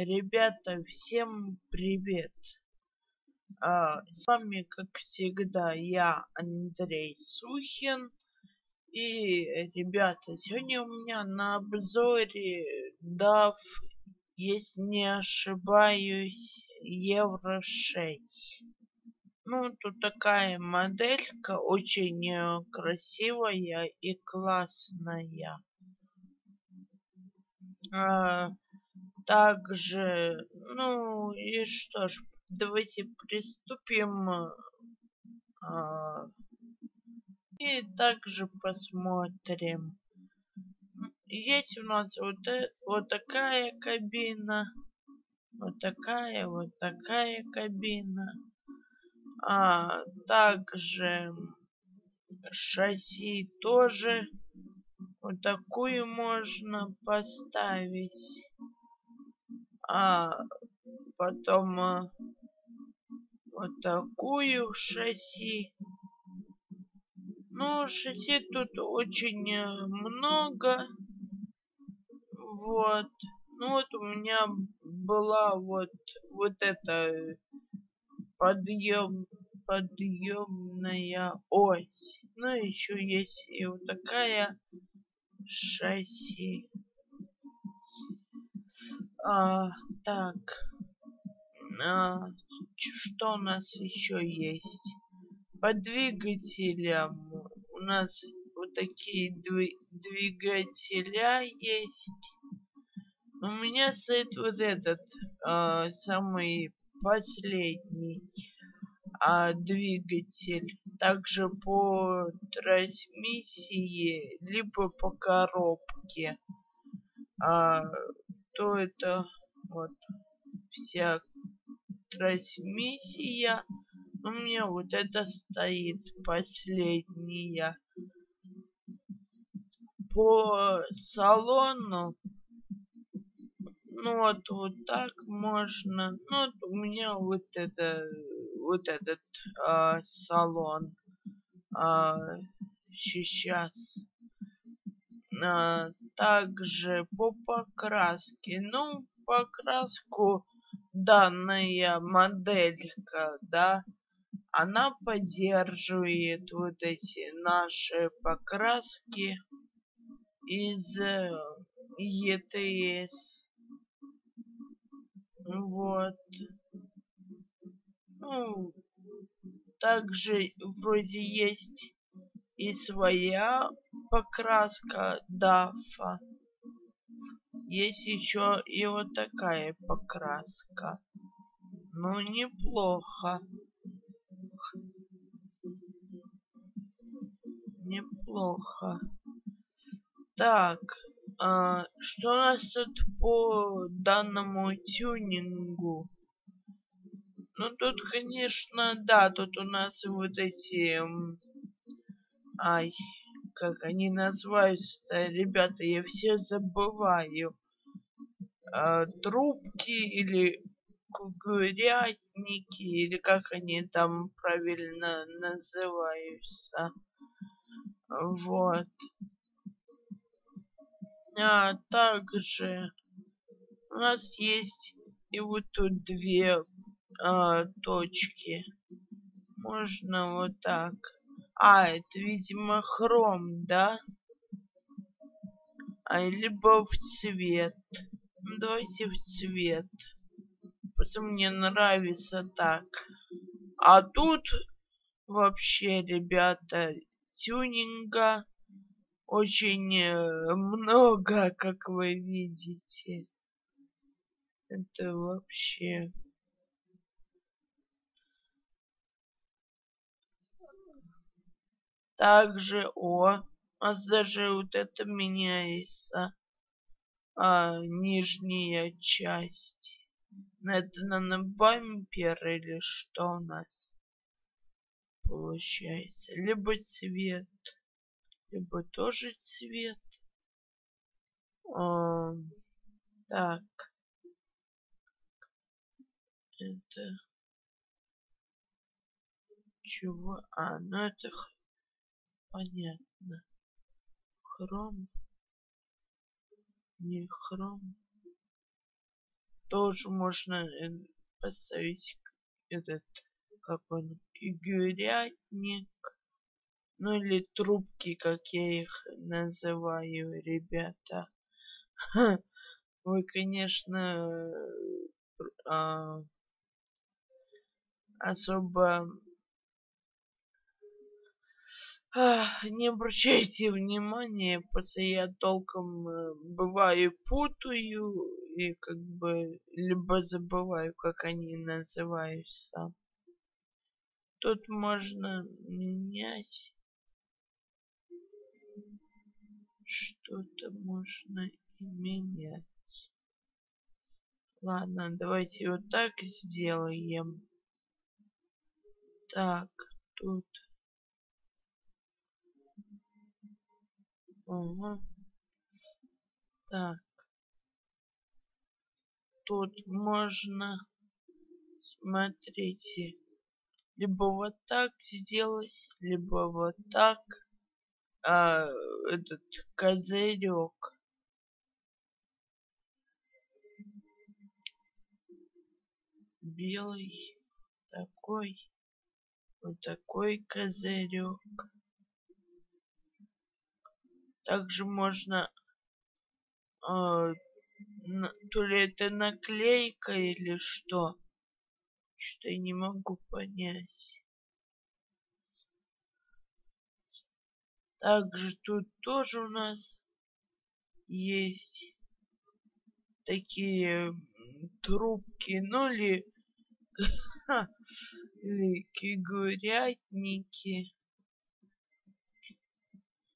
Ребята, всем привет! А, с вами, как всегда, я, Андрей Сухин. И, ребята, сегодня у меня на обзоре DAF, если не ошибаюсь, Евро 6. Ну, тут такая моделька, очень э, красивая и классная. А, также, ну и что ж, давайте приступим. А, и также посмотрим. Есть у нас вот, э, вот такая кабина, вот такая, вот такая кабина. А, также шасси тоже вот такую можно поставить а потом а, вот такую шасси. Ну, шасси тут очень э, много. Вот. Ну вот у меня была вот, вот эта подъем, подъемная ось. Ну, еще есть и вот такая шасси. А, так. А, что у нас еще есть? По двигателям у нас вот такие двигателя есть. У меня стоит вот этот а, самый последний а, двигатель. Также по трансмиссии, либо по коробке. А, что это вот вся трансмиссия. У меня вот это стоит последняя. По салону ну вот вот так можно ну вот у меня вот это вот этот а, салон а, сейчас а, также по покраске. Ну, покраску данная моделька, да, она поддерживает вот эти наши покраски из ETS. Вот. Ну, также вроде есть и своя покраска дафа. Есть еще и вот такая покраска. Ну, неплохо. Неплохо. Так, а, что у нас тут по данному тюнингу? Ну, тут, конечно, да, тут у нас вот эти... Ай, как они называются, ребята, я все забываю. А, трубки или кугурятники, или как они там правильно называются. Вот. А также у нас есть и вот тут две а, точки. Можно вот так. А, это, видимо, хром, да? А, либо в цвет. Ну, давайте в цвет. Просто мне нравится так. А тут вообще, ребята, тюнинга очень э, много, как вы видите. Это вообще... Также, о, а даже вот это меняется. А, нижняя часть. Это на бампер или что у нас получается? Либо цвет, либо тоже цвет. А, так. Это чего? А, ну это понятно. Хром. Не хром. тоже можно э, поставить этот, как он, фигурятник. Ну или трубки, как я их называю, ребята. Вы, конечно, а, особо не обращайте внимания, просто я толком э, бываю путаю и как бы либо забываю, как они называются. Тут можно менять что-то можно и менять. Ладно, давайте вот так сделаем. Так, тут. Ага. Так. Тут можно, смотрите, либо вот так сделать, либо вот так. А, этот козырек. Белый такой вот такой козырек. Также можно э, то ли это наклейка или что. Что я не могу понять. Также тут тоже у нас есть такие трубки, ну или Кигурятники.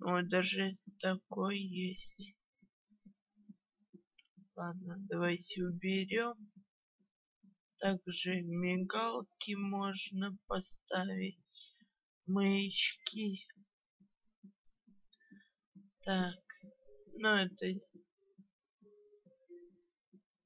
Вот даже такой есть. Ладно, давайте уберем. Также мигалки можно поставить. Маячки. Так, ну это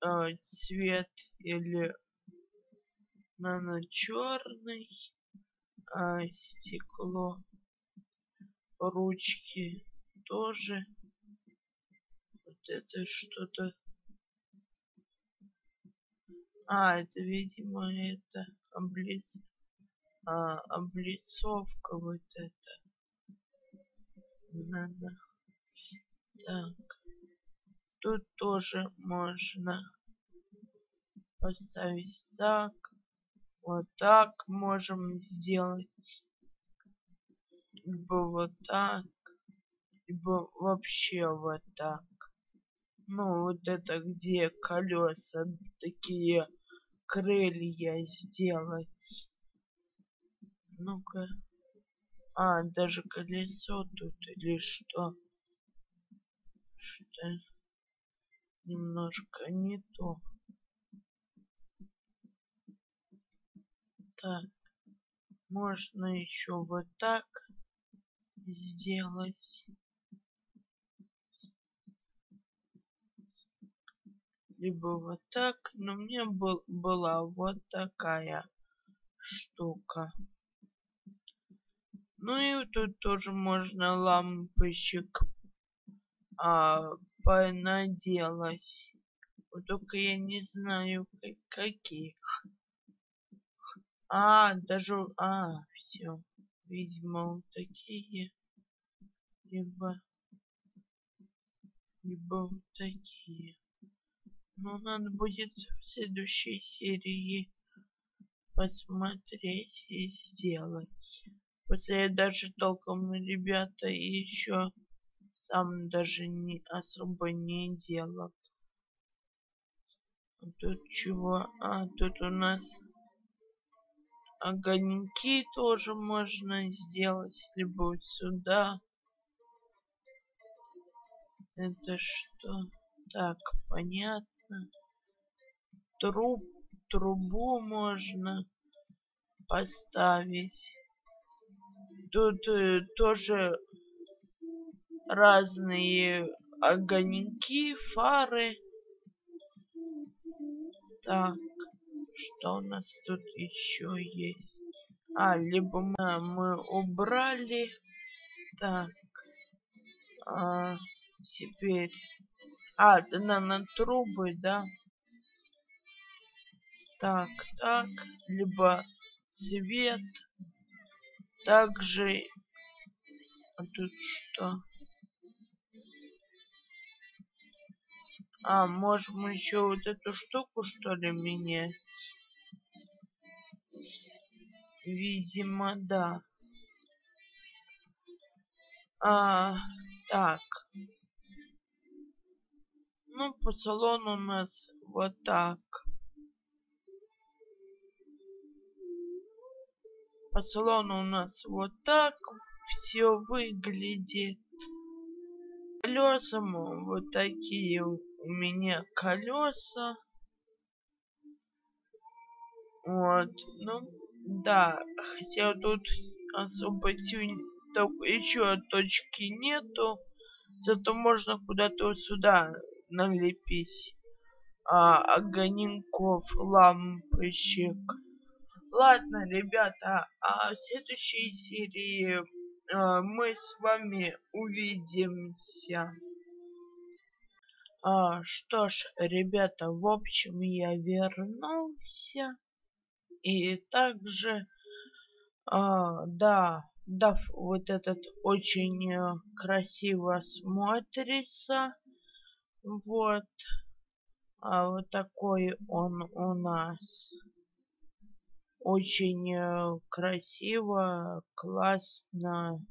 э, цвет или нано черный, а стекло, ручки тоже. Вот это что-то. А, это, видимо, это облиц... а, облицовка вот это. Надо. Так. Тут тоже можно поставить так. Вот так можем сделать. Либо вот так. Либо вообще вот так. Ну, вот это где колеса такие крылья сделать. Ну-ка. А, даже колесо тут или что? Что немножко не то. Так. Можно еще вот так сделать. Либо вот так. Но мне был, была вот такая штука. Ну и тут тоже можно лампочек а, понаделать. Вот только я не знаю, каких. А, даже... А, все. Видимо, такие. Либо... Либо такие. Но надо будет в следующей серии посмотреть и сделать. После я даже толком, ребята, еще сам даже не особо не делал. Тут чего? А, тут у нас огоньки тоже можно сделать либо вот сюда. Это что? Так понятно. Труб трубу можно поставить. Тут э, тоже разные огоньки фары. Так что у нас тут еще есть? А, либо мы, мы убрали. Так. А, теперь... А, это на, на трубы, да? так, так, либо цвет. Также, а тут что? А, можем еще вот эту штуку, что ли, менять? Видимо, да. А, так. Ну, по салону у нас вот так. По салону у нас вот так все выглядит. Колесам вот такие у меня колеса. Вот, ну, да, хотя тут особо еще точки нету, зато можно куда-то сюда налепить а, огоньков, лампочек. Ладно, ребята, а в следующей серии а, мы с вами увидимся. А, что ж, ребята, в общем, я вернулся. И также, а, да, дав вот этот очень э, красиво смотрится. Вот. А вот такой он у нас. Очень э, красиво, классно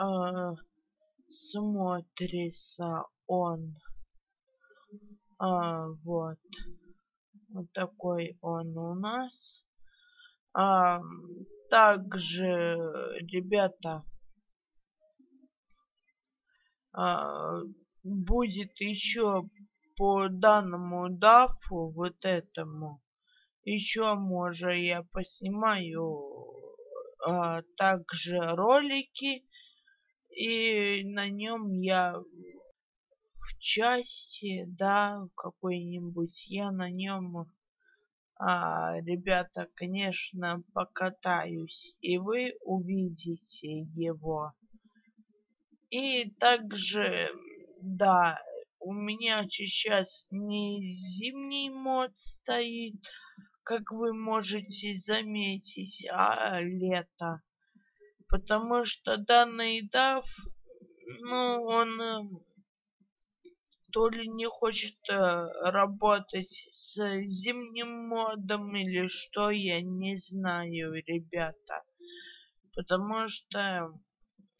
э, смотрится он. А, вот. Вот такой он у нас. А, также, ребята, а, будет еще по данному дафу, вот этому, еще, может, я поснимаю а, также ролики, и на нем я в части, да, какой-нибудь, я на нем а, ребята, конечно, покатаюсь, и вы увидите его. И также, да, у меня сейчас не зимний мод стоит, как вы можете заметить, а лето. Потому что данный DAF, ну, он то ли не хочет э, работать с зимним модом или что, я не знаю, ребята. Потому что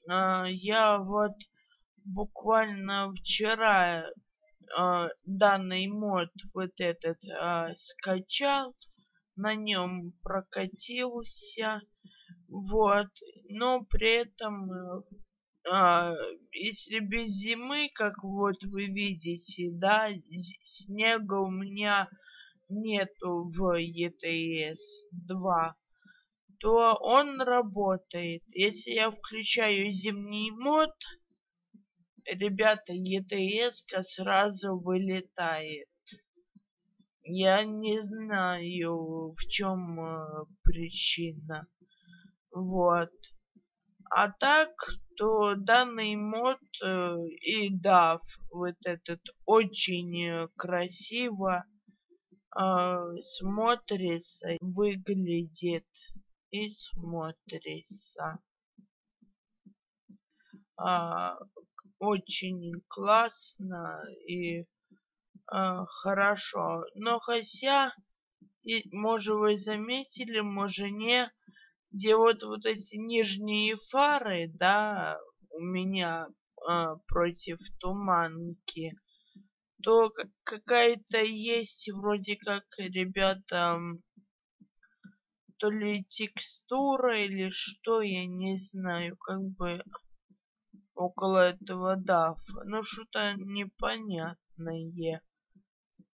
э, я вот буквально вчера э, данный мод вот этот э, скачал, на нем прокатился, вот, но при этом э, а, если без зимы, как вот вы видите, да, снега у меня нету в ETS 2, то он работает. Если я включаю зимний мод, ребята, ETS сразу вылетает. Я не знаю, в чем э, причина. Вот. А так, то данный мод э, и DAF, вот этот, очень красиво э, смотрится, выглядит и смотрится. А, очень классно и а, хорошо. Но хотя, и, может вы заметили, может не, где вот вот эти нижние фары, да, у меня э, против туманки, то какая-то есть вроде как, ребята, то ли текстура или что, я не знаю, как бы около этого дафа. Ну, что-то непонятное.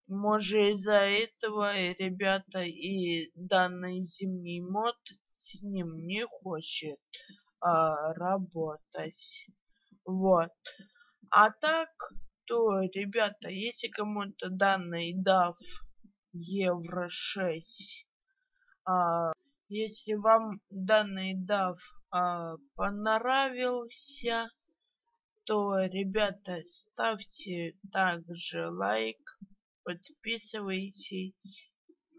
Может, из-за этого, ребята, и данный зимний мод с ним не хочет а, работать. Вот. А так, то, ребята, если кому-то данный DAF Евро 6, а, если вам данный DAF а, понравился, то, ребята, ставьте также лайк, подписывайтесь.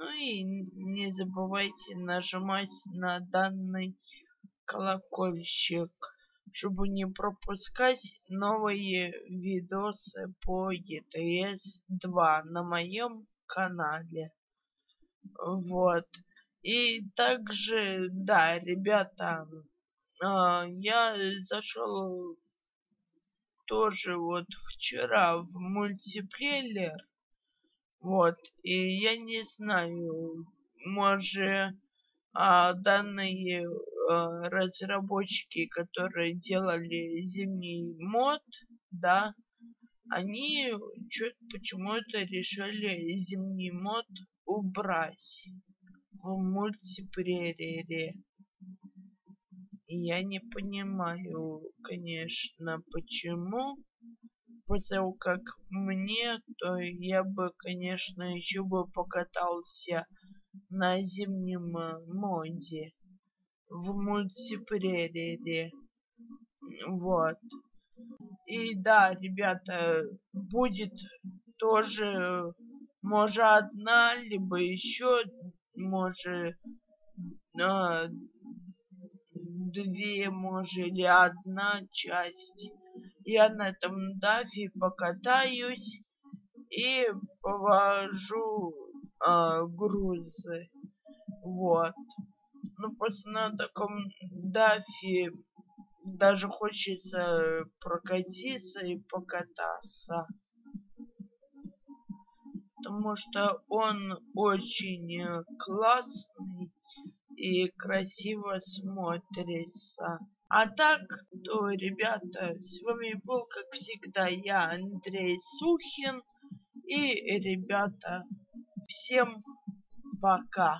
Ну и не забывайте нажимать на данный колокольчик, чтобы не пропускать новые видосы по ETS 2 на моем канале. Вот. И также, да, ребята, а, я зашел тоже вот вчера в мультиплеер. Вот. И я не знаю, может, а, данные а, разработчики, которые делали зимний мод, да, они почему-то решили зимний мод убрать в мультиплеере. Я не понимаю, конечно, почему. Того, как мне, то я бы, конечно, еще бы покатался на зимнем э, моде в мультиплеере. Вот. И да, ребята, будет тоже, может, одна, либо еще, может, а, две, может, или одна часть. Я на этом дафе покатаюсь и повожу а, грузы. Вот. Ну, просто на таком дафе даже хочется прокатиться и покататься. Потому что он очень классный и красиво смотрится. А так, то, ребята, с вами был, как всегда, я, Андрей Сухин. И, ребята, всем пока.